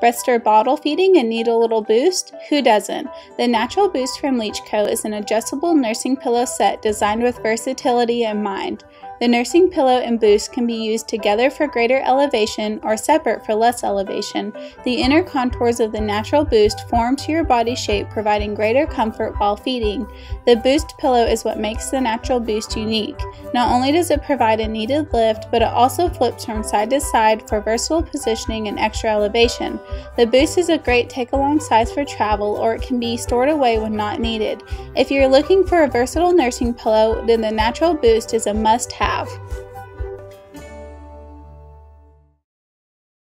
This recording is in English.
Breast or bottle feeding and need a little boost? Who doesn't? The Natural Boost from Leachco is an adjustable nursing pillow set designed with versatility in mind. The nursing pillow and boost can be used together for greater elevation or separate for less elevation. The inner contours of the natural boost form to your body shape, providing greater comfort while feeding. The boost pillow is what makes the natural boost unique. Not only does it provide a needed lift, but it also flips from side to side for versatile positioning and extra elevation. The boost is a great take along size for travel or it can be stored away when not needed. If you're looking for a versatile nursing pillow, then the natural boost is a must have.